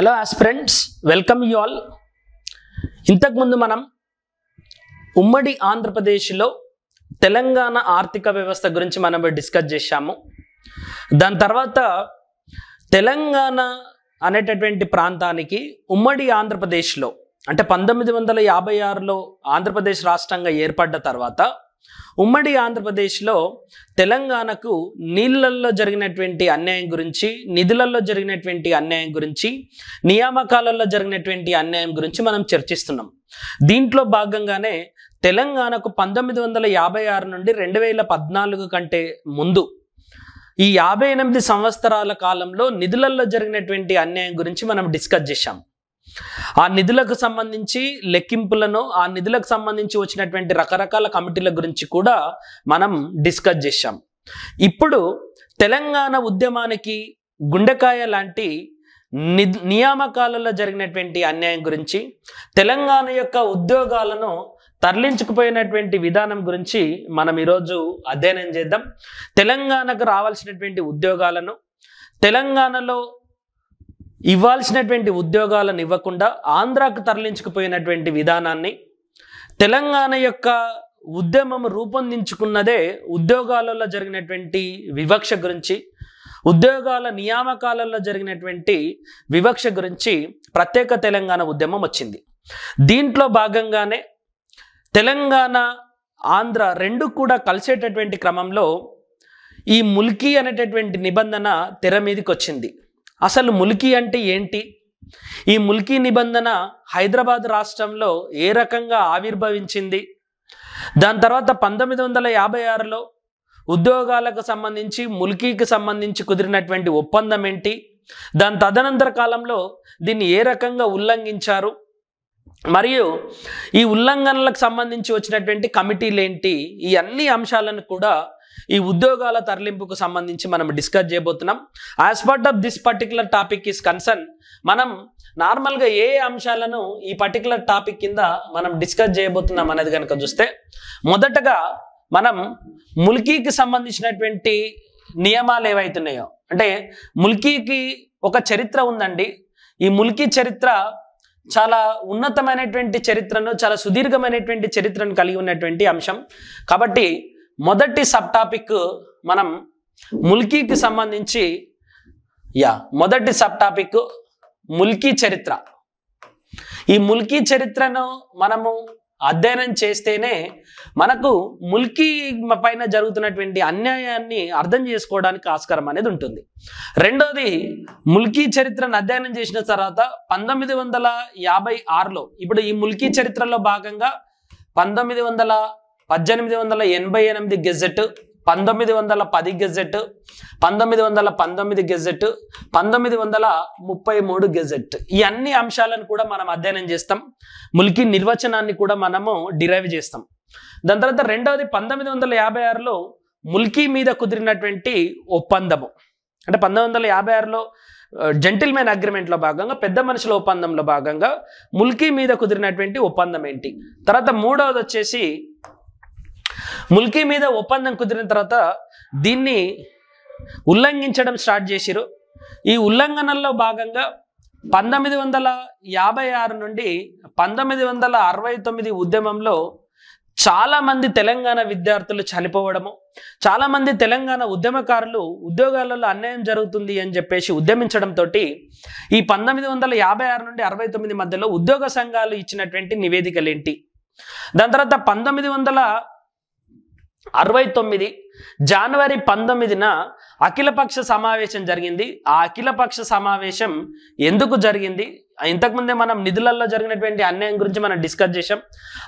Hello aspirants welcome you all ఇంతకుముందు మనం ఉమ్మడి ఆంధ్రప్రదేశ్లో తెలంగాణ ఆర్థిక వ్యవస్థ గురించి మనం డిస్కస్ చేశాము. దాని తర్వాత తెలంగాణ అనేటటువంటి ప్రాంతానికి ఉమ్మడి ఆంధ్రప్రదేశ్లో అంటే పంతొమ్మిది వందల యాభై ఆరులో ఆంధ్రప్రదేశ్ రాష్ట్రంగా ఏర్పడ్డ తర్వాత ఉమ్మడి ఆంధ్రప్రదేశ్లో తెలంగాణకు నీళ్ళల్లో జరిగినటువంటి అన్యాయం గురించి నిధులలో జరిగినటువంటి అన్యాయం గురించి నియామకాలలో జరిగినటువంటి అన్యాయం గురించి మనం చర్చిస్తున్నాం. దీంట్లో భాగంగానే తెలంగాణకు పంతొమ్మిది వందల యాభై ఆరు నుండి రెండు వేల పద్నాలుగు కంటే ముందు ఈ యాభై ఎనిమిది సంవత్సరాల కాలంలో నిధులలో జరిగినటువంటి అన్యాయం గురించి మనం డిస్కస్ చేశాం. ఆ నిధులకు సంబంధించి లెక్కింపులను ఆ నిధులకు సంబంధించి వచ్చినటువంటి రకరకాల కమిటీల గురించి కూడా మనం డిస్కస్ చేశాం. ఇప్పుడు తెలంగాణ ఉద్యమానికి గుండెకాయ లాంటి ని నియామకాలలో జరిగినటువంటి అన్యాయం గురించి తెలంగాణ యొక్క ఉద్యోగాలను తరలించుకుపోయినటువంటి విధానం గురించి మనం ఈరోజు అధ్యయనం చేద్దాం. తెలంగాణకు రావాల్సినటువంటి ఉద్యోగాలను తెలంగాణలో ఇవ్వాల్సినటువంటి ఉద్యోగాలను ఇవ్వకుండా ఆంధ్రాకు తరలించుకుపోయినటువంటి విధానాన్ని తెలంగాణ యొక్క ఉద్యమం రూపొందించుకున్నదే ఉద్యోగాలలో జరిగినటువంటి వివక్ష గురించి ఉద్యోగాల నియామకాలలో జరిగినటువంటి వివక్ష గురించి ప్రత్యేక తెలంగాణ ఉద్యమం వచ్చింది. దీంట్లో భాగంగానే తెలంగాణ ఆంధ్ర రెండు కూడా కలిసేటటువంటి క్రమంలో ఈ ముల్కీ అనేటటువంటి నిబంధన తెర మీదకి వచ్చింది అసలు ములికి అంటే ఏంటి? ఈ ముల్కీ నిబంధన హైదరాబాద్ రాష్ట్రంలో ఏ రకంగా ఆవిర్భవించింది? దాని తర్వాత పంతొమ్మిది వందల యాభై ఆరులో ఉద్యోగాలకు సంబంధించి ముల్కీకి సంబంధించి కుదిరినటువంటి ఒప్పందం ఏంటి? దాని తదనంతర కాలంలో దీన్ని ఏ రకంగా ఉల్లంఘించారు? మరియు ఈ ఉల్లంఘనలకు సంబంధించి వచ్చినటువంటి కమిటీలు ఏంటి? ఈ అన్ని అంశాలను కూడా ఈ ఉద్యోగాల తరలింపుకు సంబంధించి మనం డిస్కస్ చేయబోతున్నాం. As part of this particular topic is concern మనం నార్మల్గా ఏ అంశాలను ఈ పర్టికులర్ టాపిక్ కింద మనం డిస్కస్ చేయబోతున్నాం అనేది కనుక చూస్తే మొదటగా మనం ముల్కీకి సంబంధించినటువంటి నియమాలు ఏవైతున్నాయో అంటే ముల్కీకి ఒక చరిత్ర ఉందండి. ఈ ముల్కీ చరిత్ర చాలా ఉన్నతమైనటువంటి చరిత్రను చాలా సుదీర్ఘమైనటువంటి చరిత్రను కలిగి ఉన్నటువంటి అంశం. కాబట్టి మొదటి సబ్ టాపిక్ మనం ముల్కీకి సంబంధించి యా మొదటి సబ్ టాపిక్ ముల్కీ చరిత్ర. ఈ ముల్కీ చరిత్రను మనము అధ్యయనం చేస్తేనే మనకు ముల్కీ పైన జరుగుతున్నటువంటి అన్యాయాన్ని అర్థం చేసుకోవడానికి ఆస్కారం అనేది ఉంటుంది. రెండోది ముల్కీ చరిత్రను అధ్యయనం చేసిన తర్వాత పంతొమ్మిది వందల యాభై ఆరులో ఇప్పుడు ఈ ముల్కీ చరిత్రలో భాగంగా పంతొమ్మిది వందల పద్దెనిమిది వందల ఎనభై ఎనిమిది గెజెట్ పంతొమ్మిది వందల పది గెజెట్ పంతొమ్మిది వందల పంతొమ్మిది గెజెట్ పంతొమ్మిది వందల ముప్పై మూడు గెజెట్. ఈ అన్ని అంశాలను కూడా మనం అధ్యయనం చేస్తాం. ములికి నిర్వచనాన్ని కూడా మనము డిరైవ్ చేస్తాం. దాని తర్వాత రెండవది పంతొమ్మిది వందల యాభై ఆరులో ముల్కీ మీద కుదిరినటువంటి ఒప్పందము. అంటే పంతొమ్మిది వందల యాభై ఆరులో జెంటిల్మెన్ అగ్రిమెంట్లో భాగంగా పెద్ద మనుషుల ఒప్పందంలో భాగంగా ముల్కీ మీద కుదిరినటువంటి ఒప్పందం ఏంటి? తర్వాత మూడవది వచ్చేసి ముల్కీ మీద ఒప్పందం కుదిరిన తర్వాత దీన్ని ఉల్లంఘించడం స్టార్ట్ చేసిరు. ఈ ఉల్లంఘనల్లో భాగంగా పంతొమ్మిది వందల యాభై ఆరు నుండి పంతొమ్మిది వందల అరవై తొమ్మిది ఉద్యమంలో చాలామంది తెలంగాణ విద్యార్థులు చనిపోవడము చాలామంది తెలంగాణ ఉద్యమకారులు ఉద్యోగాలలో అన్యాయం జరుగుతుంది అని చెప్పేసి ఉద్యమించడంతో ఈ పంతొమ్మిది వందల యాభై ఆరు నుండి అరవై తొమ్మిది మధ్యలో ఉద్యోగ సంఘాలు ఇచ్చినటువంటి నివేదికలు ఏంటి దాని తర్వాత పంతొమ్మిది వందల అరవై తొమ్మిది జనవరి పంతొమ్మిదిన అఖిలపక్ష సమావేశం జరిగింది. ఆ అఖిలపక్ష సమావేశం ఎందుకు జరిగింది? ఇంతకుముందే మనం నిధులలో జరిగినటువంటి అన్యాయం గురించి మనం డిస్కస్ చేసాం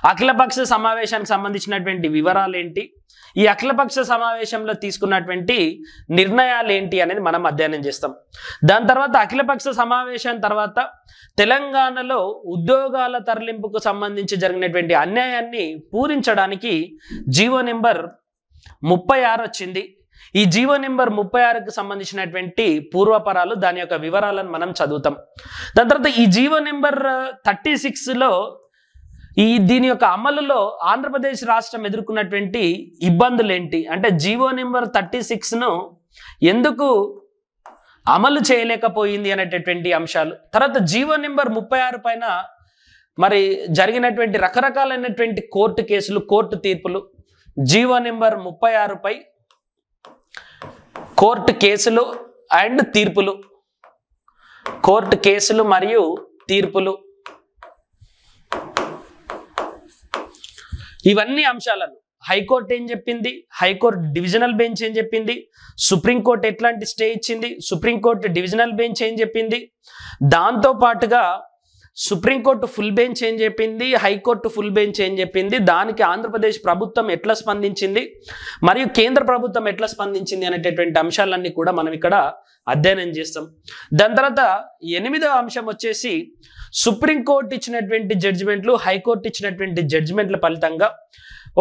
అఖిలపక్ష సమావేశానికి సంబంధించినటువంటి వివరాలు ఏంటి ఈ అఖిలపక్ష సమావేశంలో తీసుకున్నటువంటి నిర్ణయాలు ఏంటి అనేది మనం అధ్యయనం చేస్తాం. దాని తర్వాత అఖిలపక్ష సమావేశం తర్వాత తెలంగాణలో ఉద్యోగాల తరలింపుకు సంబంధించి జరిగినటువంటి అన్యాయాన్ని పూరించడానికి జీవో నెంబర్ ముప్పై ఆరు వచ్చింది. ఈ జీవో నెంబర్ ముప్పై ఆరుకు సంబంధించినటువంటి పూర్వపరాలు దాని యొక్క వివరాలను మనం చదువుతాం. దాని తర్వాత ఈ జీవో నెంబర్ థర్టీ సిక్స్లో ఈ దీని యొక్క అమలులో ఆంధ్రప్రదేశ్ రాష్ట్రం ఎదుర్కొన్నటువంటి ఇబ్బందులు ఏంటి అంటే జీవో నెంబర్ థర్టీ సిక్స్ను ఎందుకు అమలు చేయలేకపోయింది అనేటటువంటి అంశాలు. తర్వాత జీవో నెంబర్ ముప్పై ఆరు పైన మరి జరిగినటువంటి రకరకాలైనటువంటి కోర్టు కేసులు కోర్టు తీర్పులు. జీవో నెంబర్ ముప్పై ఆరుపై కోర్టు కేసులు అండ్ తీర్పులు. కోర్టు కేసులు మరియు తీర్పులు. ఇవన్నీ అంశాలను హైకోర్టు ఏం చెప్పింది? హైకోర్టు డివిజనల్ బెంచ్ ఏం చెప్పింది? సుప్రీంకోర్టు ఎట్లాంటి స్టే ఇచ్చింది? సుప్రీంకోర్టు డివిజనల్ బెంచ్ ఏం చెప్పింది? దాంతో పాటుగా సుప్రీంకోర్టు ఫుల్ బెంచ్ ఏం చెప్పింది? హైకోర్టు ఫుల్ బెంచ్ ఏం చెప్పింది? దానికి ఆంధ్రప్రదేశ్ ప్రభుత్వం ఎట్లా స్పందించింది? మరియు కేంద్ర ప్రభుత్వం ఎట్లా స్పందించింది అనేటటువంటి అంశాలన్నీ కూడా మనం ఇక్కడ అధ్యయనం చేస్తాం. దాని తర్వాత ఎనిమిదవ అంశం వచ్చేసి సుప్రీంకోర్టు ఇచ్చినటువంటి జడ్జిమెంట్లు హైకోర్టు ఇచ్చినటువంటి జడ్జిమెంట్ల ఫలితంగా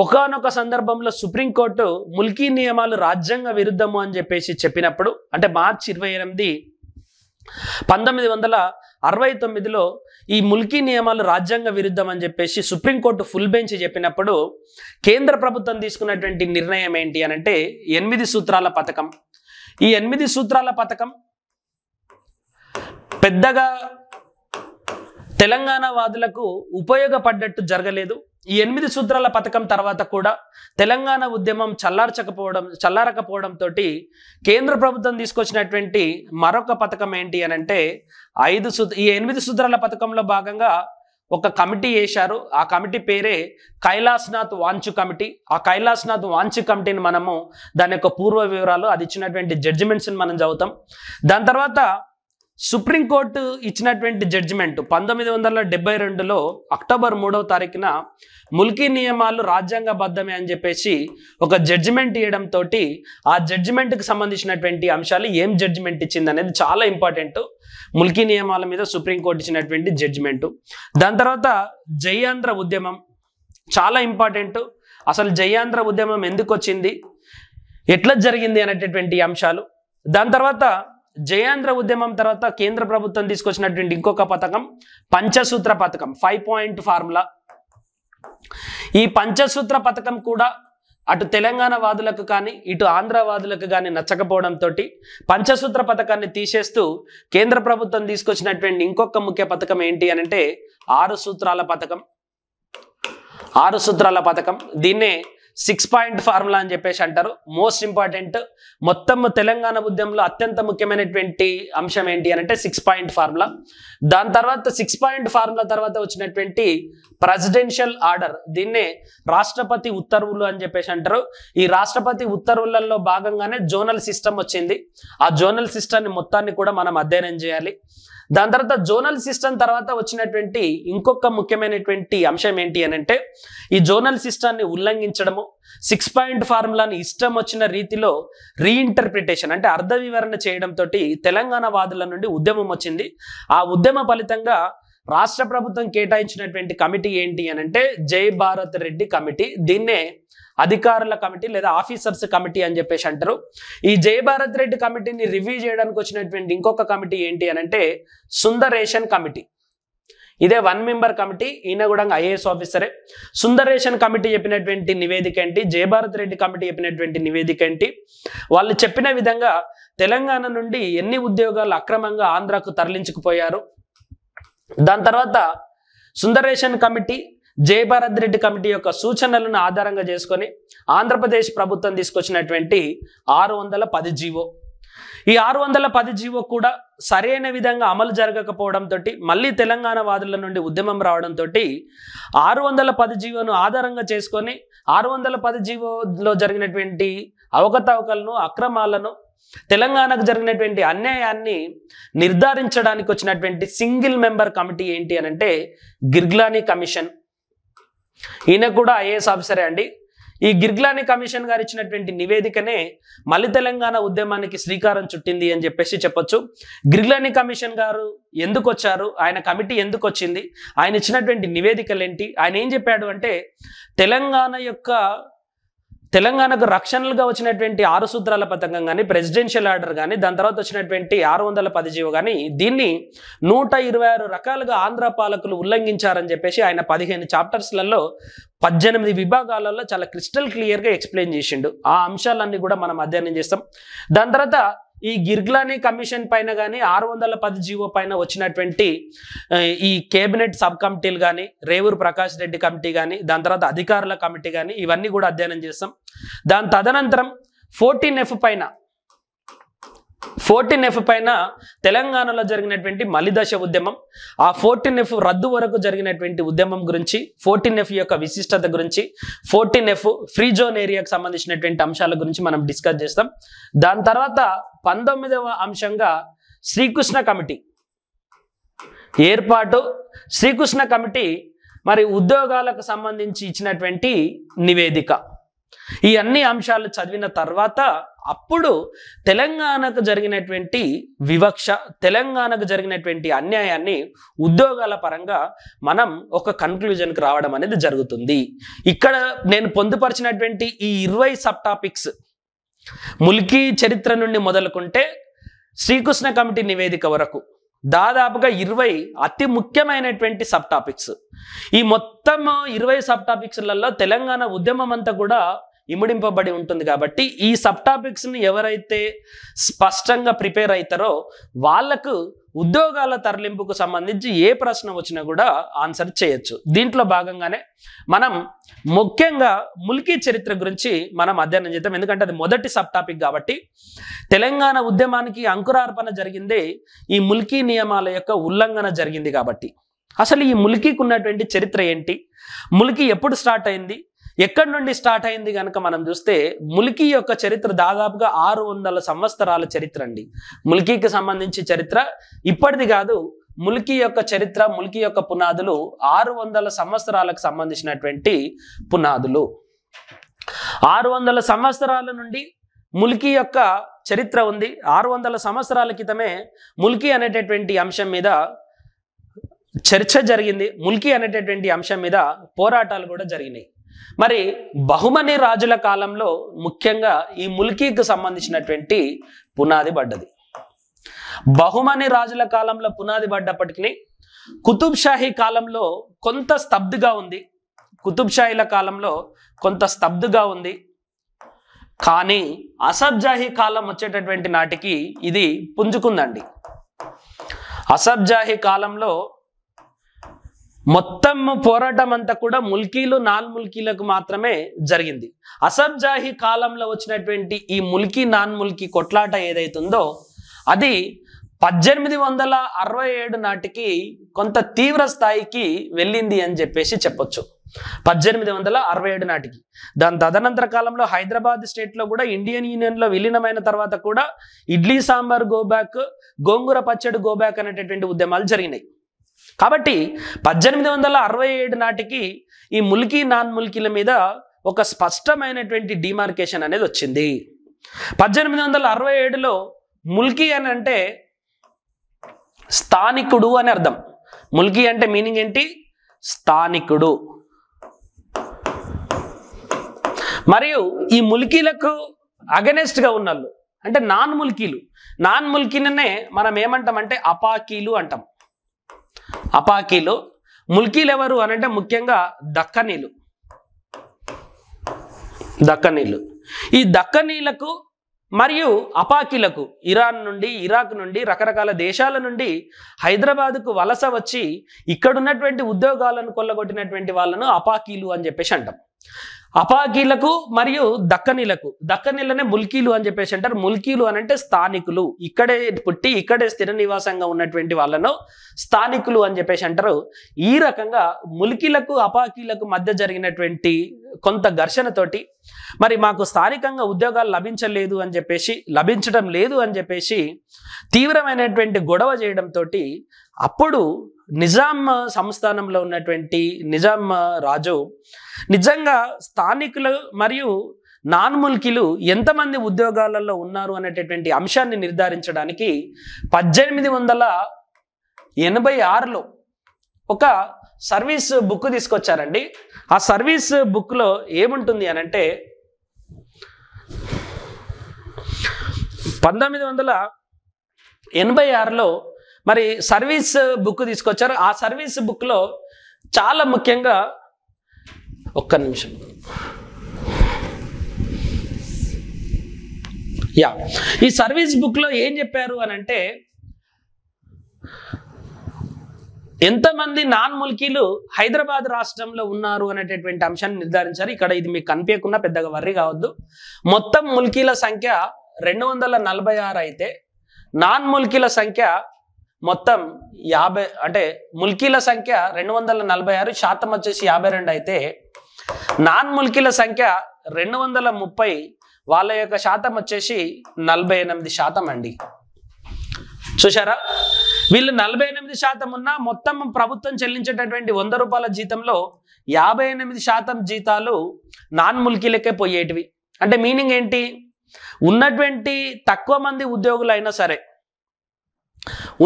ఒకనొక సందర్భంలో సుప్రీంకోర్టు ముల్కీ నియమాలు రాజ్యాంగ విరుద్ధము అని చెప్పేసి చెప్పినప్పుడు అంటే మార్చి ఇరవై ఎనిమిది పంతొమ్మిది వందల అరవై తొమ్మిదిలో ఈ ముల్కీ నియమాలు రాజ్యాంగ విరుద్ధం అని చెప్పేసి సుప్రీంకోర్టు ఫుల్ బెంచ్ చెప్పినప్పుడు కేంద్ర ప్రభుత్వం తీసుకున్నటువంటి నిర్ణయం ఏంటి అని అంటే ఎనిమిది సూత్రాల పథకం. ఈ ఎనిమిది సూత్రాల పథకం పెద్దగా తెలంగాణ వాదులకు ఉపయోగపడ్డట్టు జరగలేదు. ఈ ఎనిమిది సూత్రాల పథకం తర్వాత కూడా తెలంగాణ ఉద్యమం చల్లార్చకపోవడం చల్లారకపోవడంతో కేంద్ర ప్రభుత్వం తీసుకొచ్చినటువంటి మరొక పథకం ఏంటి అని అంటే ఐదు సూత్ర ఈ ఎనిమిది సూత్రాల పథకంలో భాగంగా ఒక కమిటీ వేశారు. ఆ కమిటీ పేరే కైలాస్నాథ్ వాంచు కమిటీ. ఆ కైలాస్నాథ్ వాంచు కమిటీని మనము దాని యొక్క పూర్వ వివరాలు అది ఇచ్చినటువంటి జడ్జిమెంట్స్ని మనం చదువుతాం. దాని తర్వాత సుప్రీంకోర్టు ఇచ్చినటువంటి జడ్జిమెంట్ పంతొమ్మిది వందల డెబ్బై రెండులో అక్టోబర్ మూడవ తారీఖున ముల్కీ నియమాలు రాజ్యాంగబద్ధమే అని చెప్పేసి ఒక జడ్జిమెంట్ ఇవ్వడంతో ఆ జడ్జిమెంట్కి సంబంధించినటువంటి అంశాలు ఏం జడ్జిమెంట్ ఇచ్చింది అనేది చాలా ఇంపార్టెంట్. ముల్కీ నియమాల మీద సుప్రీంకోర్టు ఇచ్చినటువంటి జడ్జిమెంటు. దాని తర్వాత జయాంధ్ర ఉద్యమం చాలా ఇంపార్టెంట్. అసలు జయాంధ్ర ఉద్యమం ఎందుకు వచ్చింది ఎట్లా జరిగింది అనేటటువంటి అంశాలు. దాని తర్వాత జయాంధ్ర ఉద్యమం తర్వాత కేంద్ర ప్రభుత్వం తీసుకొచ్చినటువంటి ఇంకొక పథకం పంచసూత్ర పథకం ఫైవ్ పాయింట్ ఫార్ములా ఈ పంచసూత్ర పథకం కూడా అటు తెలంగాణ వాదులకు కానీ ఇటు ఆంధ్రవాదులకు కానీ నచ్చకపోవడంతో పంచసూత్ర పథకాన్ని తీసేస్తూ కేంద్ర ప్రభుత్వం తీసుకొచ్చినటువంటి ఇంకొక ముఖ్య పథకం ఏంటి అని అంటే ఆరు సూత్రాల పథకం. ఆరు సూత్రాల పథకం. దీన్నే సిక్స్ పాయింట్ ఫార్ములా అని చెప్పేసి అంటారు. మోస్ట్ ఇంపార్టెంట్ మొత్తం తెలంగాణ ఉద్యమంలో అత్యంత ముఖ్యమైనటువంటి అంశం ఏంటి అని అంటే సిక్స్ పాయింట్ ఫార్ములా. దాని తర్వాత సిక్స్ పాయింట్ ఫార్ములా తర్వాత వచ్చినటువంటి ప్రెసిడెన్షియల్ ఆర్డర్ దీన్నే రాష్ట్రపతి ఉత్తర్వులు అని చెప్పేసి అంటారు. ఈ రాష్ట్రపతి ఉత్తర్వులలో భాగంగానే జోనల్ సిస్టమ్ వచ్చింది. ఆ జోనల్ సిస్టమ్ని మొత్తాన్ని కూడా మనం అధ్యయనం చేయాలి. దాని తర్వాత జోనల్ సిస్టమ్ తర్వాత వచ్చినటువంటి ఇంకొక ముఖ్యమైనటువంటి అంశం ఏంటి అని అంటే ఈ జోనల్ సిస్టాన్ని ఉల్లంఘించడము సిక్స్ పాయింట్ ఫార్ములాని ఇష్టం వచ్చిన రీతిలో రీఇంటర్ప్రిటేషన్ అంటే అర్ధ వివరణ చేయడంతో తెలంగాణ వాదుల నుండి ఉద్యమం వచ్చింది. ఆ ఉద్యమ ఫలితంగా రాష్ట్ర ప్రభుత్వం కేటాయించినటువంటి కమిటీ ఏంటి అని అంటే జై భారత్ రెడ్డి కమిటీ. దీన్నే అధికారుల కమిటీ లేదా ఆఫీసర్స్ కమిటీ అని చెప్పేసి అంటారు. ఈ జై భారత్ రెడ్డి కమిటీని రివ్యూ చేయడానికి వచ్చినటువంటి ఇంకొక కమిటీ ఏంటి అని అంటే సుందరేషన్ కమిటీ. ఇదే వన్ మెంబర్ కమిటీ. ఈయన కూడా ఐఏఎస్ ఆఫీసరే. సుందరేషన్ కమిటీ చెప్పినటువంటి నివేదిక ఏంటి? జయభారత్ రెడ్డి కమిటీ చెప్పినటువంటి నివేదిక ఏంటి? వాళ్ళు చెప్పిన విధంగా తెలంగాణ నుండి ఎన్ని ఉద్యోగాలు అక్రమంగా ఆంధ్రాకు తరలించుకుపోయారు? దాని తర్వాత సుందరేషన్ కమిటీ జయభారత్ రెడ్డి కమిటీ యొక్క సూచనలను ఆధారంగా చేసుకొని ఆంధ్రప్రదేశ్ ప్రభుత్వం తీసుకొచ్చినటువంటి ఆరు వందల పది జీవో. ఈ ఆరు వందల పది జీవో కూడా సరైన విధంగా అమలు జరగకపోవడంతో మళ్ళీ తెలంగాణ వాదుల నుండి ఉద్యమం రావడంతో ఆరు వందల పది జీవోను ఆధారంగా చేసుకొని ఆరు వందల పది జీవోలో జరిగినటువంటి అవకతవకలను అక్రమాలను తెలంగాణకు జరిగినటువంటి అన్యాయాన్ని నిర్ధారించడానికి వచ్చినటువంటి సింగిల్ మెంబర్ కమిటీ ఏంటి అని అంటే గిర్గ్లానీ కమిషన్. ఈయన కూడా ఐఏఎస్ ఆఫీసరే అండి. ఈ గిర్గ్లానీ కమిషన్ గారు ఇచ్చినటువంటి నివేదికనే మళ్ళీ తెలంగాణ ఉద్యమానికి శ్రీకారం చుట్టింది అని చెప్పేసి చెప్పొచ్చు. గిర్గ్లానీ కమిషన్ గారు ఎందుకు వచ్చారు? ఆయన కమిటీ ఎందుకు వచ్చింది? ఆయన ఇచ్చినటువంటి నివేదికలు ఏంటి ఆయన ఏం చెప్పాడు అంటే తెలంగాణ యొక్క తెలంగాణకు రక్షణలుగా వచ్చినటువంటి ఆరు సూత్రాల పథకం కానీ ప్రెసిడెన్షియల్ ఆర్డర్ కానీ దాని తర్వాత వచ్చినటువంటి ఆరు వందల పది జీవో కానీ దీన్ని నూట ఇరవై ఆరు రకాలుగా ఆంధ్ర పాలకులు ఉల్లంఘించారని చెప్పేసి ఆయన పదిహేను చాప్టర్స్లలో పద్దెనిమిది విభాగాలలో చాలా క్రిస్టల్ క్లియర్గా ఎక్స్ప్లెయిన్ చేసిండు. ఆ అంశాలన్నీ కూడా మనం అధ్యయనం చేస్తాం. దాని తర్వాత ఈ గిర్గ్లానీ కమిషన్ పైన కానీ ఆరు వందల పది జీవో పైన వచ్చినటువంటి ఈ కేబినెట్ సబ్ కమిటీలు కానీ రేవూరు ప్రకాష్ రెడ్డి కమిటీ కానీ దాని తర్వాత అధికారుల కమిటీ కానీ ఇవన్నీ కూడా అధ్యయనం చేస్తాం. దాని తదనంతరం ఫోర్టీన్ ఎఫ్ పైన ఫోర్టీన్ ఎఫ్ పైన తెలంగాణలో జరిగినటువంటి మలిదశ ఉద్యమం ఆ ఫోర్టీన్ ఎఫ్ రద్దు వరకు జరిగినటువంటి ఉద్యమం గురించి ఫోర్టీన్ ఎఫ్ యొక్క విశిష్టత గురించి ఫోర్టీన్ ఎఫ్ ఫ్రీ జోన్ ఏరియాకు సంబంధించినటువంటి అంశాల గురించి మనం డిస్కస్ చేస్తాం. దాని తర్వాత పంతొమ్మిదవ అంశంగా శ్రీకృష్ణ కమిటీ ఏర్పాటు. శ్రీకృష్ణ కమిటీ మరి ఉద్యోగాలకు సంబంధించి ఇచ్చినటువంటి నివేదిక. ఈ అన్ని అంశాలు చదివిన తర్వాత అప్పుడు తెలంగాణకు జరిగినటువంటి వివక్ష తెలంగాణకు జరిగినటువంటి అన్యాయాన్ని ఉద్యోగాల పరంగా మనం ఒక కన్క్లూజన్కి రావడం అనేది జరుగుతుంది. ఇక్కడ నేను పొందుపరిచినటువంటి ఈ ఇరవై సబ్ టాపిక్స్ ముల్కీ చరిత్ర నుండి మొదలుకుంటే శ్రీకృష్ణ కమిటీ నివేదిక వరకు దాదాపుగా ఇరవై అతి ముఖ్యమైనటువంటి సబ్ టాపిక్స్ ఈ మొత్తం ఇరవై సబ్ టాపిక్స్లలో తెలంగాణ ఉద్యమం అంతా కూడా ఇముడింపబడి ఉంటుంది కాబట్టి ఈ సబ్ టాపిక్స్ని ఎవరైతే స్పష్టంగా ప్రిపేర్ అవుతారో వాళ్ళకు ఉద్యోగాల తరలింపుకు సంబంధించి ఏ ప్రశ్న వచ్చినా కూడా ఆన్సర్ చేయొచ్చు. దీంట్లో భాగంగానే మనం ముఖ్యంగా ముల్కీ చరిత్ర గురించి మనం అధ్యయనం చేద్దాం. ఎందుకంటే అది మొదటి సబ్ టాపిక్ కాబట్టి తెలంగాణ ఉద్యమానికి అంకురార్పణ జరిగింది ఈ ముల్కీ నియమాల యొక్క ఉల్లంఘన జరిగింది కాబట్టి. అసలు ఈ ములికీకి ఉన్నటువంటి చరిత్ర ఏంటి? ములికి ఎప్పుడు స్టార్ట్ అయింది? ఎక్కడి నుండి స్టార్ట్ అయింది కనుక మనం చూస్తే ముల్కీ యొక్క చరిత్ర దాదాపుగా ఆరు వందల సంవత్సరాల చరిత్ర అండి. ముల్కీకి సంబంధించి చరిత్ర ఇప్పటిది కాదు ముల్కీ యొక్క చరిత్ర ముల్కీ యొక్క పునాదులు ఆరు వందల సంవత్సరాలకు సంబంధించినటువంటి పునాదులు. ఆరు వందల సంవత్సరాల నుండి ముల్కీ యొక్క చరిత్ర ఉంది. ఆరు వందల సంవత్సరాల క్రితమే ముల్కీ అనేటటువంటి అంశం మీద చర్చ జరిగింది. ముల్కీ అనేటటువంటి అంశం మీద పోరాటాలు కూడా జరిగినాయి. మరి బహుమని రాజుల కాలంలో ముఖ్యంగా ఈ ముల్కీకి సంబంధించినటువంటి పునాది పడ్డది. బహుమని రాజుల కాలంలో పునాది పడ్డప్పటికీ కుతుబ్షాహీ కాలంలో కొంత స్తబ్దుగా ఉంది. కుతుబ్షాహీల కాలంలో కొంత స్తబ్దుగా ఉంది. కానీ అసబ్జాహీ కాలం వచ్చేటటువంటి నాటికి ఇది పుంజుకుందండి. అసబ్జాహీ కాలంలో మొత్తం పోరాటం అంతా కూడా ముల్కీలు నాన్ ముల్కీలకు మాత్రమే జరిగింది. అసబ్ జాహీ కాలంలో వచ్చినటువంటి ఈ ముల్కీ నాన్ ముల్కీ కొట్లాట ఏదైతుందో అది పద్దెనిమిది వందల అరవై ఏడు నాటికి కొంత తీవ్ర స్థాయికి వెళ్ళింది అని చెప్పేసి చెప్పొచ్చు. పద్దెనిమిది వందల అరవై ఏడు నాటికి. దాని తదనంతర కాలంలో హైదరాబాద్ స్టేట్లో కూడా ఇండియన్ యూనియన్లో విలీనమైన తర్వాత కూడా ఇడ్లీ సాంబార్ గోబ్యాక్ గోంగూర పచ్చడి గోబ్యాక్ అనేటటువంటి ఉద్యమాలు జరిగినాయి. కాబట్టి పద్దెనిమిది వందల అరవై ఏడు నాటికి ఈ ముల్కీ నాన్ ముల్కీల మీద ఒక స్పష్టమైనటువంటి డిమార్కేషన్ అనేది వచ్చింది. పద్దెనిమిది వందల అరవై ఏడులో ముల్కీ అని అంటే స్థానికుడు అని అర్థం. ముల్కీ అంటే మీనింగ్ ఏంటి? స్థానికుడు. మరియు ఈ ముల్కీలకు అగనెస్ట్గా ఉన్నళ్ళు. అంటే నాన్ ముల్కీలు. నాన్ ముల్కీలనే మనం ఏమంటాం అంటే అపాకీలు అంటాం. అపాకీలు. ముల్కీలు ఎవరు అని అంటే ముఖ్యంగా దక్కనీలు. దక్కనీలు. ఈ దక్కనీలకు మరియు అపాకీలకు ఇరాన్ నుండి ఇరాక్ నుండి రకరకాల దేశాల నుండి హైదరాబాద్కు వలస వచ్చి ఇక్కడున్నటువంటి ఉద్యోగాలను కొల్లగొట్టినటువంటి వాళ్ళను అపాకీలు అని చెప్పేసి అంటాం. అపాకీలకు మరియు దక్కనీలకు. దక్కనీలనే ముల్కీలు అని చెప్పేసి అంటారు. ముల్కీలు అని అంటే స్థానికులు. ఇక్కడే పుట్టి ఇక్కడే స్థిర నివాసంగా ఉన్నటువంటి వాళ్ళను స్థానికులు అని చెప్పేసి అంటారు. ఈ రకంగా ముల్కీలకు అపాకీలకు మధ్య జరిగినటువంటి కొంత ఘర్షణతోటి మరి మాకు స్థానికంగా ఉద్యోగాలు లభించలేదు అని చెప్పేసి లభించడం లేదు అని చెప్పేసి తీవ్రమైనటువంటి గొడవ చేయడంతో అప్పుడు నిజాం సంస్థానంలో ఉన్నటువంటి నిజాం రాజు నిజంగా స్థానికులు మరియు నాన్ ముల్కీలు ఎంతమంది ఉద్యోగాలలో ఉన్నారు అనేటటువంటి అంశాన్ని నిర్ధారించడానికి పద్దెనిమిది వందల ఎనభై ఆరులో ఒక సర్వీస్ బుక్ తీసుకొచ్చారండి. ఆ సర్వీస్ బుక్లో ఏముంటుంది అని అంటే పంతొమ్మిది వందల ఎనభై ఆరులో మరి సర్వీస్ బుక్ తీసుకొచ్చారు. ఆ సర్వీస్ బుక్లో చాలా ముఖ్యంగా ఒక్క నిమిషం. యా. ఈ సర్వీస్ బుక్లో ఏం చెప్పారు అని అంటే ఎంతమంది నాన్ ముల్కీలు హైదరాబాద్ రాష్ట్రంలో ఉన్నారు అనేటటువంటి అంశాన్ని నిర్ధారించారు. ఇక్కడ ఇది మీకు కనిపించకుండా పెద్దగా వర్రీ కావద్దు. మొత్తం ముల్కీల సంఖ్య రెండు వందల నలభై ఆరు అయితే నాన్ ముల్కీల సంఖ్య మొత్తం యాభై అంటే ముల్కీల సంఖ్య రెండు వందల నలభై ఆరు శాతం వచ్చేసి యాభై రెండు అయితే నాన్ ముల్కీల సంఖ్య రెండు వందల ముప్పై వాళ్ళ యొక్క శాతం వచ్చేసి నలభై ఎనిమిది శాతం అండి. చూసారా వీళ్ళు నలభై ఎనిమిది శాతం ఉన్న మొత్తం ప్రభుత్వం చెల్లించేటటువంటి వంద రూపాయల జీతంలో యాభై ఎనిమిది శాతం జీతాలు నాన్ ముల్కీలకే పోయేటివి. అంటే మీనింగ్ ఏంటి? ఉన్నటువంటి తక్కువ మంది ఉద్యోగులు అయినా సరే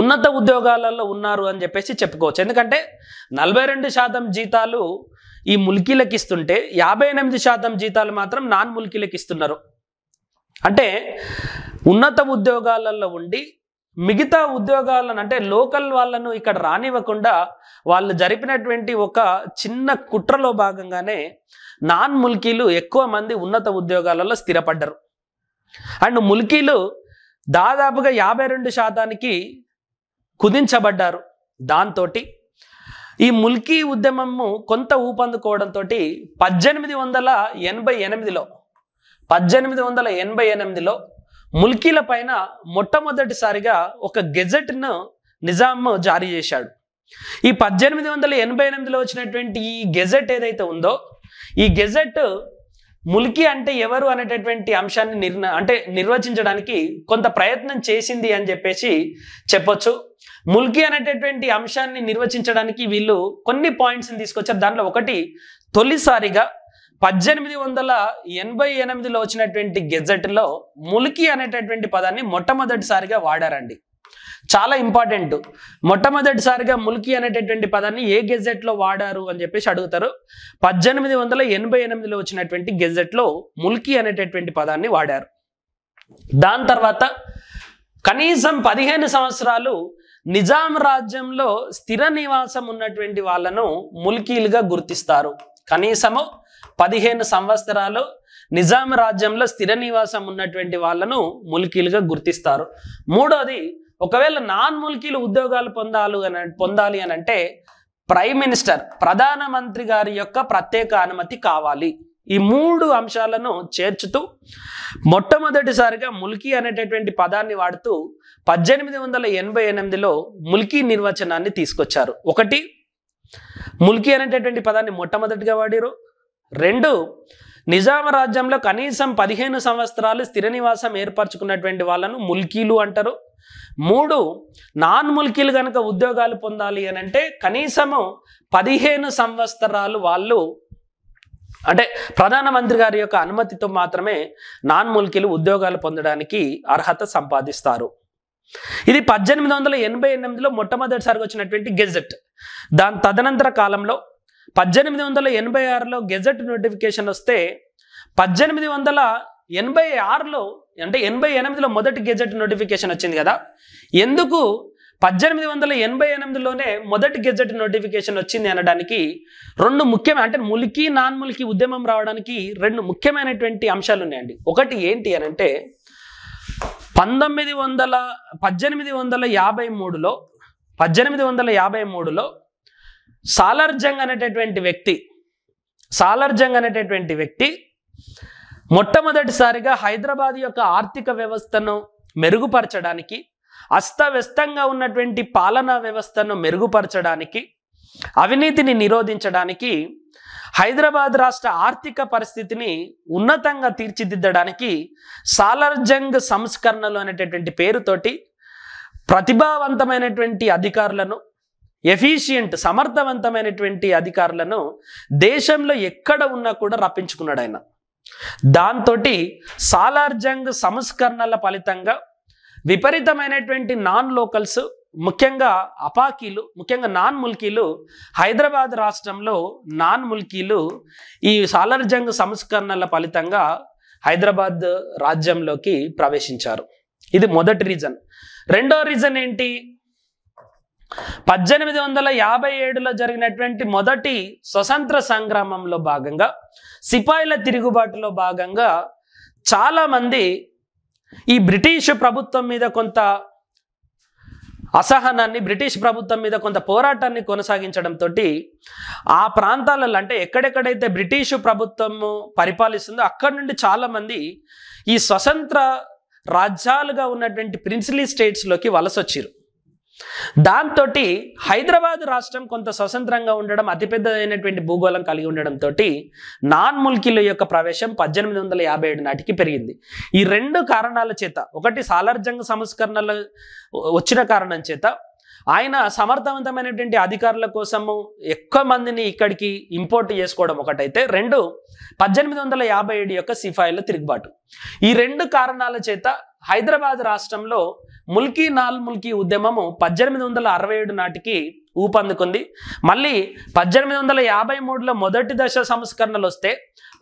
ఉన్నత ఉద్యోగాలలో ఉన్నారు అని చెప్పేసి చెప్పుకోవచ్చు. ఎందుకంటే నలభై రెండు శాతం జీతాలు ఈ ముల్కీలకు ఇస్తుంటే యాభై ఎనిమిది శాతం జీతాలు మాత్రం నాన్ ముల్కీలకు ఇస్తున్నారు. అంటే ఉన్నత ఉద్యోగాలలో ఉండి మిగతా ఉద్యోగాలను అంటే లోకల్ వాళ్ళను ఇక్కడ రానివ్వకుండా వాళ్ళు జరిపినటువంటి ఒక చిన్న కుట్రలో భాగంగానే నాన్ ముల్కీలు ఎక్కువ మంది ఉన్నత ఉద్యోగాలలో స్థిరపడ్డరు. అండ్ ముల్కీలు దాదాపుగా యాభై రెండు శాతానికి కుదించబడ్డారు. దాంతో ఈ ముల్కీ ఉద్యమము కొంత ఊపందుకోవడంతో పద్దెనిమిది వందల ఎనభై ఎనిమిదిలో పద్దెనిమిది వందల ఎనభై ఎనిమిదిలో ముల్కీల పైన మొట్టమొదటిసారిగా ఒక గెజెట్ను నిజాం జారీ చేశాడు. ఈ పద్దెనిమిది వందల ఎనభై ఎనిమిదిలో వచ్చినటువంటి ఈ గెజెట్ ఏదైతే ఉందో ఈ గెజెట్ ములికి అంటే ఎవరు అనేటటువంటి అంశాన్ని నిర్ణ అంటే నిర్వచించడానికి కొంత ప్రయత్నం చేసింది అని చెప్పేసి చెప్పొచ్చు. ముల్కి అనేటటువంటి అంశాన్ని నిర్వచించడానికి వీళ్ళు కొన్ని పాయింట్స్ని తీసుకొచ్చారు. దాంట్లో ఒకటి తొలిసారిగా పద్దెనిమిది వందల ఎనభై ఎనిమిదిలో వచ్చినటువంటి గెజెట్లో ములికి అనేటటువంటి పదాన్ని మొట్టమొదటిసారిగా వాడారండి. చాలా ఇంపార్టెంట్ మొట్టమొదటిసారిగా ముల్కీ అనేటటువంటి పదాన్ని ఏ గెజెట్లో వాడారు అని చెప్పేసి అడుగుతారు. పద్దెనిమిది వందల ఎనభై ఎనిమిదిలో వచ్చినటువంటి గెజెట్లో ముల్కీ అనేటటువంటి పదాన్ని వాడారు. దాని తర్వాత కనీసం పదిహేను సంవత్సరాలు నిజాం రాజ్యంలో స్థిర నివాసం ఉన్నటువంటి వాళ్ళను ముల్కీలుగా గుర్తిస్తారు. కనీసము పదిహేను సంవత్సరాలు నిజాం రాజ్యంలో స్థిర నివాసం ఉన్నటువంటి వాళ్ళను ముల్కీలుగా గుర్తిస్తారు. మూడోది ఒకవేళ నాన్ ముల్కీలు ఉద్యోగాలు పొందాలి అని పొందాలి అని అంటే ప్రైమ్ మినిస్టర్ ప్రధానమంత్రి గారి యొక్క ప్రత్యేక అనుమతి కావాలి. ఈ మూడు అంశాలను చేర్చుతూ మొట్టమొదటిసారిగా ముల్కీ అనేటటువంటి పదాన్ని వాడుతూ పద్దెనిమిది వందల ఎనభై ఎనిమిదిలో ముల్కీ నిర్వచనాన్ని తీసుకొచ్చారు. ఒకటి ముల్కీ అనేటటువంటి పదాన్ని మొట్టమొదటిగా వాడారు. రెండు నిజాం రాజ్యంలో కనీసం పదిహేను సంవత్సరాలు స్థిర నివాసం ఏర్పరచుకున్నటువంటి వాళ్ళను ముల్కీలు అంటారు. మూడు నాన్ ముల్కీలు కనుక ఉద్యోగాలు పొందాలి అని అంటే కనీసము పదిహేను సంవత్సరాలు వాళ్ళు అంటే ప్రధానమంత్రి గారి యొక్క అనుమతితో మాత్రమే నాన్ ముల్కీలు ఉద్యోగాలు పొందడానికి అర్హత సంపాదిస్తారు. ఇది పద్దెనిమిది వందల ఎనభై ఎనిమిదిలో మొట్టమొదటిసారిగా వచ్చినటువంటి గెజెట్. దాని తదనంతర కాలంలో పద్దెనిమిది వందల ఎనభై ఆరులో గెజెట్ నోటిఫికేషన్ వస్తే పద్దెనిమిది వందల ఎనభై ఆరులో అంటే ఎనభై ఎనిమిదిలో మొదటి గెజెట్ నోటిఫికేషన్ వచ్చింది కదా. ఎందుకు? పద్దెనిమిది వందల ఎనభై ఎనిమిదిలోనే మొదటి గెజెట్ నోటిఫికేషన్ వచ్చింది అనడానికి రెండు ముఖ్యమైన అంటే ములికి నాన్ ములికి ఉద్యమం రావడానికి రెండు ముఖ్యమైనటువంటి అంశాలు ఉన్నాయండి. ఒకటి ఏంటి అని అంటే పంతొమ్మిది వందల పద్దెనిమిది వందల యాభై మూడులో పద్దెనిమిది వందల యాభై మూడులో సాలర్జంగ్ అనేటటువంటి వ్యక్తి సాలర్జంగ్ అనేటటువంటి వ్యక్తి మొట్టమొదటిసారిగా హైదరాబాద్ యొక్క ఆర్థిక వ్యవస్థను మెరుగుపరచడానికి అస్తవ్యస్తంగా ఉన్నటువంటి పాలనా వ్యవస్థను మెరుగుపరచడానికి అవినీతిని నిరోధించడానికి హైదరాబాద్ రాష్ట్ర ఆర్థిక పరిస్థితిని ఉన్నతంగా తీర్చిదిద్దడానికి సాలర్జంగ్ సంస్కరణలు అనేటటువంటి పేరుతోటి ప్రతిభావంతమైనటువంటి అధికారులను ఎఫిషియంట్ సమర్థవంతమైనటువంటి అధికారులను దేశంలో ఎక్కడ ఉన్నా కూడా రప్పించుకున్నాడు ఆయన. దాంతో సాలార్జంగ్ సంస్కరణల ఫలితంగా విపరీతమైనటువంటి నాన్ లోకల్స్ ముఖ్యంగా అపాకీలు ముఖ్యంగా నాన్ ముల్కీలు హైదరాబాద్ రాష్ట్రంలో నాన్ ముల్కీలు ఈ సాలార్జంగ్ సంస్కరణల ఫలితంగా హైదరాబాద్ రాజ్యంలోకి ప్రవేశించారు. ఇది మొదటి రీజన్. రెండో రీజన్ ఏంటి? పద్దెనిమిది వందల యాభై ఏడులో జరిగినటువంటి మొదటి స్వతంత్ర సంగ్రామంలో భాగంగా సిపాయిల తిరుగుబాటులో భాగంగా చాలామంది ఈ బ్రిటిష్ ప్రభుత్వం మీద కొంత అసహనాన్ని బ్రిటిష్ ప్రభుత్వం మీద కొంత పోరాటాన్ని కొనసాగించడంతో ఆ ప్రాంతాలలో అంటే ఎక్కడెక్కడైతే బ్రిటిష్ ప్రభుత్వము పరిపాలిస్తుందో అక్కడ నుండి చాలామంది ఈ స్వతంత్ర రాజ్యాలుగా ఉన్నటువంటి ప్రిన్సిలీ స్టేట్స్లోకి వలస వచ్చారు దాంతో హైదరాబాద్ రాష్ట్రం కొంత స్వతంత్రంగా ఉండడం అతిపెద్దదైనటువంటి భూగోళం కలిగి ఉండడంతో నాన్ ముల్కీల యొక్క ప్రవేశం పద్దెనిమిది వందల యాభై ఏడు నాటికి పెరిగింది. ఈ రెండు కారణాల చేత ఒకటి సాలార్జంగ్ సంస్కరణలు వచ్చిన కారణం చేత ఆయన సమర్థవంతమైనటువంటి అధికారుల కోసము ఎక్కువ మందిని ఇక్కడికి ఇంపోర్ట్ చేసుకోవడం ఒకటైతే రెండు పద్దెనిమిది వందల యాభై ఏడు యొక్క సిఫాయిల తిరుగుబాటు. ఈ రెండు కారణాల చేత హైదరాబాద్ రాష్ట్రంలో ముల్కీ నాల్ ముల్కీ ఉద్యమము పద్దెనిమిది వందల అరవై ఏడు నాటికి ఊపందుకుంది. మళ్ళీ పద్దెనిమిది వందల యాభై మూడులో మొదటి దశ సంస్కరణలు వస్తే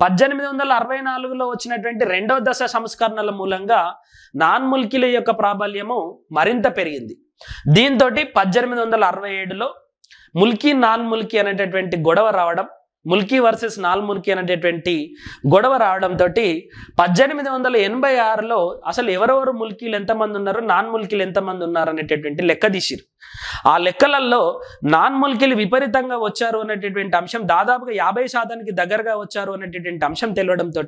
పద్దెనిమిది వందల అరవై నాలుగులో వచ్చినటువంటి రెండవ దశ సంస్కరణల మూలంగా నాన్ ముల్కీల యొక్క ప్రాబల్యము మరింత పెరిగింది. దీంతో పద్దెనిమిది వందల అరవై ఏడులో ముల్కీ నాన్ ముల్కీ అనేటటువంటి గొడవ రావడం ముల్కీ వర్సెస్ నాల్ ముల్కీ అనేటటువంటి గొడవ రావడంతో పద్దెనిమిది వందల ఎనభై ఆరులో అసలు ఎవరెవరు ముల్కీలు ఎంతమంది ఉన్నారు నాన్ ముల్కీలు ఎంతమంది ఉన్నారు అనేటటువంటి లెక్క తీసిరు ఆ లెక్కలలో నాన్ ముల్కీలు విపరీతంగా వచ్చారు అనేటటువంటి అంశం దాదాపుగా యాభై శాతానికి దగ్గరగా వచ్చారు అనేటటువంటి అంశం తెలియడంతో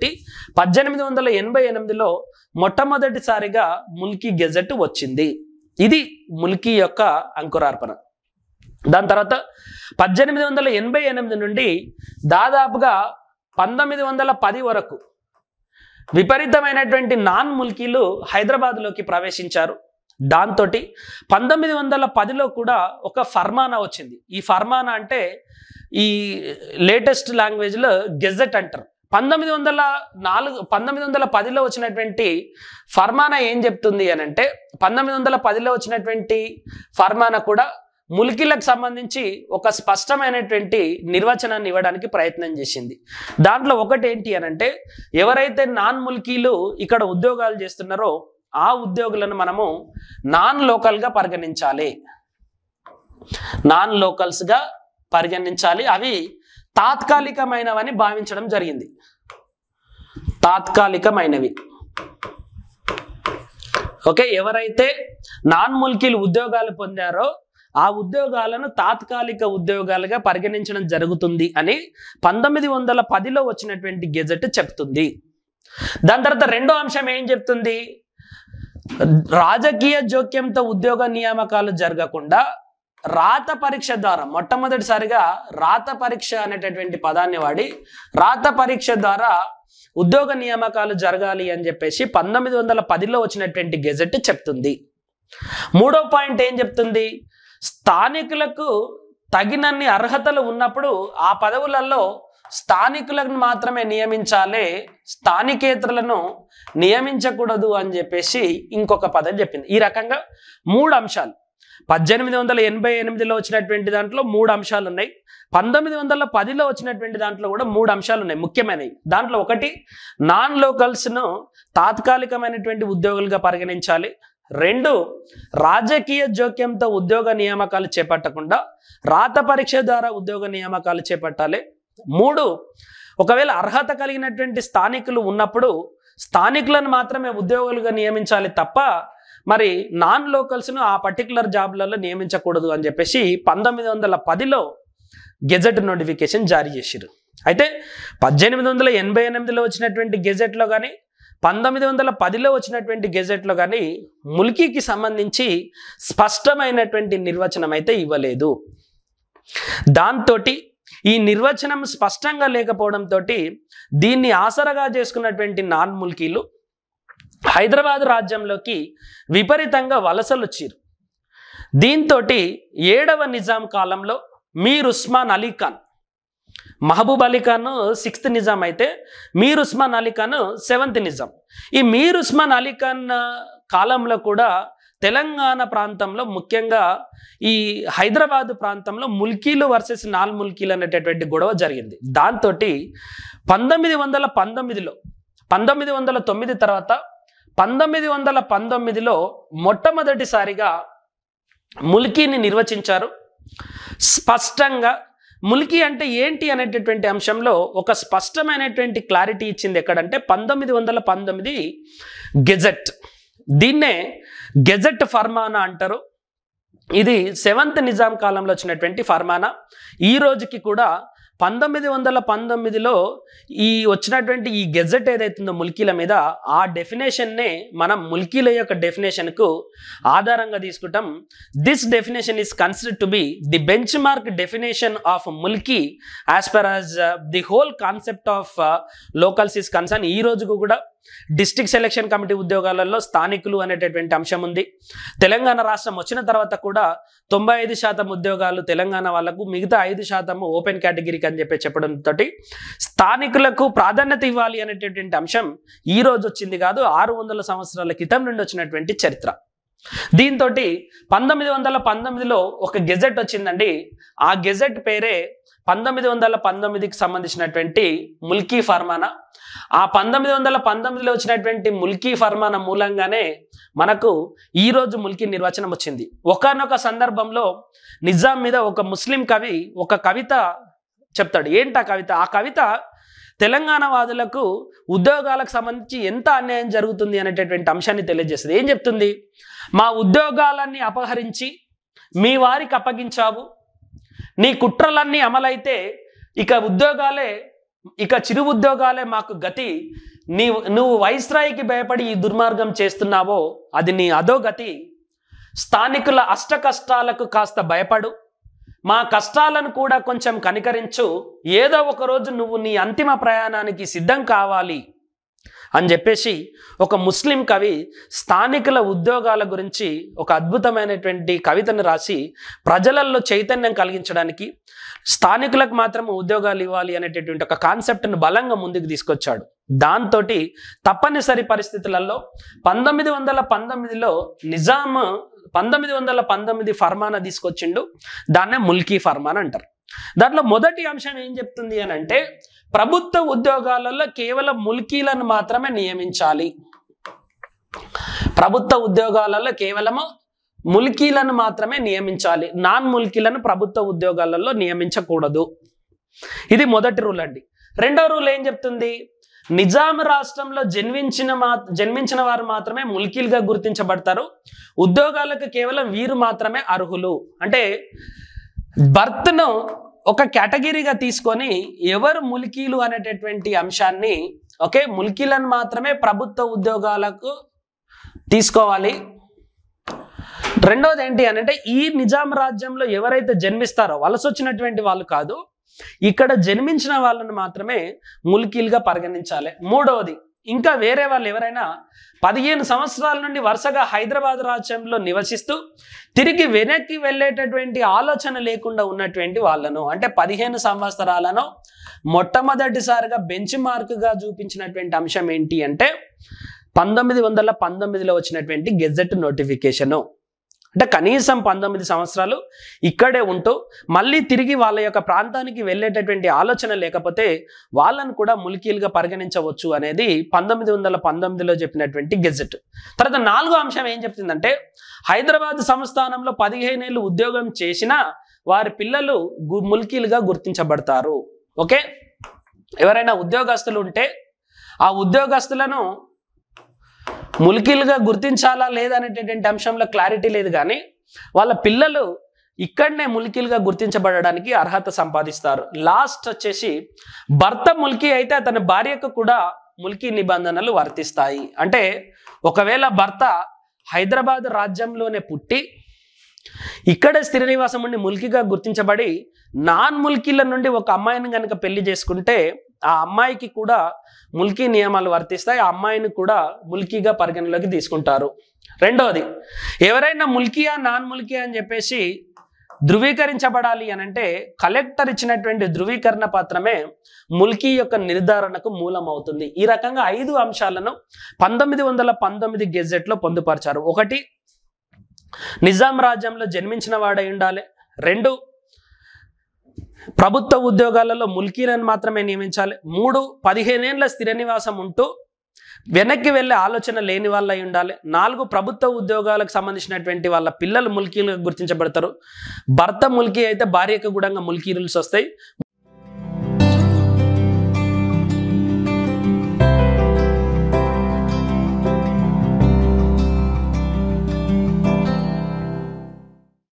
పద్దెనిమిది వందల ఎనభై ఎనిమిదిలో మొట్టమొదటిసారిగా ముల్కీ గెజెట్ వచ్చింది. ఇది ముల్కీ యొక్క అంకురార్పణ. దాని తర్వాత పద్దెనిమిది వందల ఎనభై ఎనిమిది నుండి దాదాపుగా పంతొమ్మిది వందల పది వరకు విపరీతమైనటువంటి నాన్ ముల్కీలు హైదరాబాద్లోకి ప్రవేశించారు. దాంతో పంతొమ్మిది వందల పదిలో కూడా ఒక ఫర్మానా వచ్చింది. ఈ ఫర్మానా అంటే ఈ లేటెస్ట్ లాంగ్వేజ్లో గెజెట్ అంటారు. పంతొమ్మిది వందల నాలుగు పంతొమ్మిది వందల పదిలో వచ్చినటువంటి ఫర్మానా ఏం చెప్తుంది అని అంటే పంతొమ్మిది వందల పదిలో వచ్చినటువంటి ఫర్మానా కూడా ములికిలకు సంబంధించి ఒక స్పష్టమైనటువంటి నిర్వచనాన్ని ఇవ్వడానికి ప్రయత్నం చేసింది. దాంట్లో ఒకటి ఏంటి అని అంటే ఎవరైతే నాన్ ములికీలు ఇక్కడ ఉద్యోగాలు చేస్తున్నారో ఆ ఉద్యోగులను మనము నాన్ లోకల్గా పరిగణించాలి. నాన్ లోకల్స్గా పరిగణించాలి. అవి తాత్కాలికమైనవని భావించడం జరిగింది. తాత్కాలికమైనవి. ఓకే ఎవరైతే నాన్ ముల్కీలు ఉద్యోగాలు పొందారో ఆ ఉద్యోగాలను తాత్కాలిక ఉద్యోగాలుగా పరిగణించడం జరుగుతుంది అని పంతొమ్మిది వందల పదిలో వచ్చినటువంటి గెజెట్ చెప్తుంది. దాని తర్వాత రెండో అంశం ఏం చెప్తుంది? రాజకీయ జోక్యంతో ఉద్యోగ నియామకాలు జరగకుండా రాత పరీక్ష ద్వారా మొట్టమొదటిసారిగా రాత పరీక్ష అనేటటువంటి పదాన్ని వాడి రాత పరీక్ష ద్వారా ఉద్యోగ నియామకాలు జరగాలి అని చెప్పేసి పంతొమ్మిది వందల పదిలో వచ్చినటువంటి గెజెట్ చెప్తుంది. మూడో పాయింట్ ఏం చెప్తుంది? స్థానికులకు తగినన్ని అర్హతలు ఉన్నప్పుడు ఆ పదవులలో స్థానికులను మాత్రమే నియమించాలి స్థానికేతరులను నియమించకూడదు అని చెప్పేసి ఇంకొక పదం చెప్పింది. ఈ రకంగా మూడు అంశాలు. పద్దెనిమిది వందల ఎనభై ఎనిమిదిలో వచ్చినటువంటి దాంట్లో మూడు అంశాలు ఉన్నాయి. పంతొమ్మిది వందల పదిలో వచ్చినటువంటి దాంట్లో కూడా మూడు అంశాలు ఉన్నాయి ముఖ్యమైనవి. దాంట్లో ఒకటి నాన్ లోకల్స్ను తాత్కాలికమైనటువంటి ఉద్యోగులుగా పరిగణించాలి. రెండు రాజకీయ జోక్యంతో ఉద్యోగ నియామకాలు చేపట్టకుండా రాత పరీక్ష ద్వారా ఉద్యోగ నియామకాలు చేపట్టాలి. మూడు ఒకవేళ అర్హత కలిగినటువంటి స్థానికులు ఉన్నప్పుడు స్థానికులను మాత్రమే ఉద్యోగులుగా నియమించాలి తప్ప మరి నాన్ లోకల్స్ను ఆ పర్టికులర్ జాబ్లలో నియమించకూడదు అని చెప్పేసి పంతొమ్మిది వందల పదిలో గెజెట్ నోటిఫికేషన్ జారీ చేసిరు అయితే పద్దెనిమిది వందల ఎనభై ఎనిమిదిలో వచ్చినటువంటి గెజెట్లో కానీ పంతొమ్మిది వందల పదిలో వచ్చినటువంటి గెజెట్లో కానీ ముల్కీకి సంబంధించి స్పష్టమైనటువంటి నిర్వచనం అయితే ఇవ్వలేదు. దాంతో ఈ నిర్వచనం స్పష్టంగా లేకపోవడంతో దీన్ని ఆసరగా చేసుకున్నటువంటి నాన్ ముల్కీలు హైదరాబాద్ రాజ్యంలోకి విపరీతంగా వలసలు వచ్చారు దీంతో ఏడవ నిజాం కాలంలో మీర్ ఉస్మాన్ అలీ ఖాన్ మహబూబ్ అలీ ఖాన్ సిక్స్త్ నిజాం అయితే మీర్ ఉస్మాన్ అలీ ఖాన్ సెవెంత్ నిజాం. ఈ మీర్ ఉస్మాన్ అలీ ఖాన్ కాలంలో కూడా తెలంగాణ ప్రాంతంలో ముఖ్యంగా ఈ హైదరాబాద్ ప్రాంతంలో ముల్కీలు వర్సెస్ నాల్ ముల్కీలు అనేటటువంటి గొడవ జరిగింది. దాంతో పంతొమ్మిది వందల పంతొమ్మిదిలో పంతొమ్మిది వందల తొమ్మిది తర్వాత పంతొమ్మిది వందల పంతొమ్మిదిలో మొట్టమొదటిసారిగా ముల్కీని నిర్వచించారు. స్పష్టంగా ములికి అంటే ఏంటి అనేటటువంటి అంశంలో ఒక స్పష్టమైనటువంటి క్లారిటీ ఇచ్చింది ఎక్కడంటే పంతొమ్మిది వందల పంతొమ్మిది గెజెట్. దీన్నే గెజెట్ ఫర్మానా అంటారు. ఇది సెవెంత్ నిజాం కాలంలో వచ్చినటువంటి ఫర్మానా. ఈ రోజుకి కూడా పంతొమ్మిది వందల పంతొమ్మిదిలో ఈ వచ్చినటువంటి ఈ గెజెట్ ఏదైతుందో ముల్కీల మీద ఆ డెఫినేషన్నే మనం ముల్కీల యొక్క డెఫినేషన్కు ఆధారంగా తీసుకుంటాం. This definition is considered to be the benchmark definition of Mulki as per as the whole concept of locals is concern ఈ రోజుకు కూడా డిస్టిక్ సెలక్షన్ కమిటీ ఉద్యోగాలలో స్థానికులు అనేటటువంటి అంశం ఉంది. తెలంగాణ రాష్ట్రం వచ్చిన తర్వాత కూడా తొంభై ఐదు శాతం ఉద్యోగాలు తెలంగాణ వాళ్ళకు మిగతా ఐదు శాతం ఓపెన్ కేటగిరీకి అని చెప్పి చెప్పడంతో స్థానికులకు ప్రాధాన్యత ఇవ్వాలి అనేటటువంటి అంశం ఈ రోజు వచ్చింది కాదు ఆరు వందల సంవత్సరాల క్రితం నుండి వచ్చినటువంటి చరిత్ర. దీంతో పంతొమ్మిది వందల పంతొమ్మిదిలో ఒక గెజెట్ వచ్చిందండి. ఆ గెజెట్ పేరే పంతొమ్మిది వందల పంతొమ్మిదికి సంబంధించినటువంటి ముల్కీ ఫర్మానా. ఆ పంతొమ్మిది వందల పంతొమ్మిదిలో వచ్చినటువంటి ముల్కీ ఫర్మానా మూలంగానే మనకు ఈ రోజు ముల్కీ నిర్వచనం వచ్చింది. ఒకనొక సందర్భంలో నిజాం మీద ఒక ముస్లిం కవి ఒక కవిత చెప్తాడు. ఏంటి ఆ కవిత? ఆ కవిత తెలంగాణ వాదులకు ఉద్యోగాలకు సంబంధించి ఎంత అన్యాయం జరుగుతుంది అనేటటువంటి అంశాన్ని తెలియజేస్తుంది. ఏం చెప్తుంది? మా ఉద్యోగాలన్నీ అపహరించి మీ వారికి అప్పగించావు నీ కుట్రలన్నీ అమలైతే ఇక ఉద్యోగాలే ఇక చిరు ఉద్యోగాలే మాకు గతి. నీ నువ్వు వైస్రాయికి భయపడి ఈ దుర్మార్గం చేస్తున్నావో అది నీ అధోగతి. స్థానికుల అష్ట కష్టాలకు కాస్త భయపడు. మా కష్టాలను కూడా కొంచెం కనికరించు. ఏదో ఒక రోజు నువ్వు నీ అంతిమ ప్రయాణానికి సిద్ధం కావాలి. అని చెప్పేసి ఒక ముస్లిం కవి స్థానికుల ఉద్యోగాల గురించి ఒక అద్భుతమైనటువంటి కవితను రాసి ప్రజలలో చైతన్యం కలిగించడానికి స్థానికులకు మాత్రం ఉద్యోగాలు ఇవ్వాలి అనేటటువంటి ఒక కాన్సెప్ట్ను బలంగా ముందుకు తీసుకొచ్చాడు. దాంతో తప్పనిసరి పరిస్థితులలో పంతొమ్మిది వందల పంతొమ్మిదిలో నిజాం పంతొమ్మిది వందల పంతొమ్మిది ఫర్మానా తీసుకొచ్చిండు. దాన్నే ముల్కీ ఫర్మాన్ అంటారు. దాంట్లో మొదటి అంశం ఏం చెప్తుంది అని అంటే ప్రభుత్వ ఉద్యోగాలలో కేవలం ముల్కీలను మాత్రమే నియమించాలి. ప్రభుత్వ ఉద్యోగాలలో కేవలము ముల్కీలను మాత్రమే నియమించాలి. నాన్ ముల్కీలను ప్రభుత్వ ఉద్యోగాలలో నియమించకూడదు. ఇది మొదటి రూల్ అండి. రెండో రూల్ ఏం చెప్తుంది? నిజాం రాష్ట్రంలో జన్మించిన మా జన్మించిన వారు మాత్రమే ముల్కీలుగా గుర్తించబడతారు. ఉద్యోగాలకు కేవలం వీరు మాత్రమే అర్హులు. అంటే బర్త్ను ఒక కేటగిరీగా తీసుకొని ఎవరు ములికీలు అనేటటువంటి అంశాన్ని ఓకే ములికీలను మాత్రమే ప్రభుత్వ ఉద్యోగాలకు తీసుకోవాలి. రెండోది ఏంటి అని అంటే ఈ నిజాం రాజ్యంలో ఎవరైతే జన్మిస్తారో వలస వచ్చినటువంటి వాళ్ళు కాదు ఇక్కడ జన్మించిన వాళ్ళను మాత్రమే ములికీలుగా పరిగణించాలి. మూడవది ఇంకా వేరే వాళ్ళు ఎవరైనా పదిహేను సంవత్సరాల నుండి వరుసగా హైదరాబాద్ రాజ్యంలో నివసిస్తూ తిరిగి వెనక్కి వెళ్ళేటటువంటి ఆలోచన లేకుండా ఉన్నటువంటి వాళ్ళను అంటే పదిహేను సంవత్సరాలను మొట్టమొదటిసారిగా బెంచ్ మార్క్గా చూపించినటువంటి అంశం ఏంటి అంటే పంతొమ్మిది వందల పంతొమ్మిదిలో వచ్చినటువంటి గెజెట్ నోటిఫికేషను. అంటే కనీసం పంతొమ్మిది సంవత్సరాలు ఇక్కడే ఉంటూ మళ్ళీ తిరిగి వాళ్ళ యొక్క ప్రాంతానికి వెళ్ళేటటువంటి ఆలోచన లేకపోతే వాళ్ళను కూడా ములికీలుగా పరిగణించవచ్చు అనేది పంతొమ్మిది వందల పంతొమ్మిదిలో చెప్పినటువంటి గెజెట్. తర్వాత నాలుగో అంశం ఏం చెప్తుందంటే హైదరాబాద్ సంస్థానంలో పదిహేనేళ్ళు ఉద్యోగం చేసినా వారి పిల్లలు గు గుర్తించబడతారు. ఓకే? ఎవరైనా ఉద్యోగస్తులు ఉంటే ఆ ఉద్యోగస్తులను ములికీలుగా గుర్తించాలా లేదనేటటువంటి అంశంలో క్లారిటీ లేదు కానీ వాళ్ళ పిల్లలు ఇక్కడనే ములికీలుగా గుర్తించబడడానికి అర్హత సంపాదిస్తారు. లాస్ట్ వచ్చేసి భర్త ములికి అయితే అతని భార్యకు కూడా ముల్కీ నిబంధనలు వర్తిస్తాయి. అంటే ఒకవేళ భర్త హైదరాబాద్ రాజ్యంలోనే పుట్టి ఇక్కడే స్థిర నివాసం ఉండి ములికిగా గుర్తించబడి నాన్ ముల్కీల నుండి ఒక అమ్మాయిని కనుక పెళ్ళి చేసుకుంటే ఆ అమ్మాయికి కూడా ముల్కీ నియమాలు వర్తిస్తాయి. ఆ అమ్మాయిని కూడా ముల్కీగా పరిగణలోకి తీసుకుంటారు. రెండవది ఎవరైనా ముల్కియా నాన్ ముల్కియా అని చెప్పేసి ధృవీకరించబడాలి అని అంటే కలెక్టర్ ఇచ్చినటువంటి ధృవీకరణ పత్రమే ముల్కీ యొక్క నిర్ధారణకు మూలం అవుతుంది ఈ రకంగా ఐదు అంశాలను పంతొమ్మిది వందల పంతొమ్మిది గెజెట్లో పొందుపరిచారు. ఒకటి నిజాం రాజ్యంలో జన్మించిన వాడై ఉండాలి. రెండు ప్రభుత్వ ఉద్యోగాలలో ముల్కీలను మాత్రమే నియమించాలి. మూడు పదిహేనేళ్ళ స్థిర నివాసం ఉంటూ వెనక్కి వెళ్ళే ఆలోచన లేని వాళ్ళ ఉండాలి. నాలుగు ప్రభుత్వ ఉద్యోగాలకు సంబంధించినటువంటి వాళ్ళ పిల్లలు ముల్కీలుగా గుర్తించబడతారు. భర్త ముల్కీ అయితే భార్యకు కూడా ముల్కీ రూల్స్ వస్తాయి.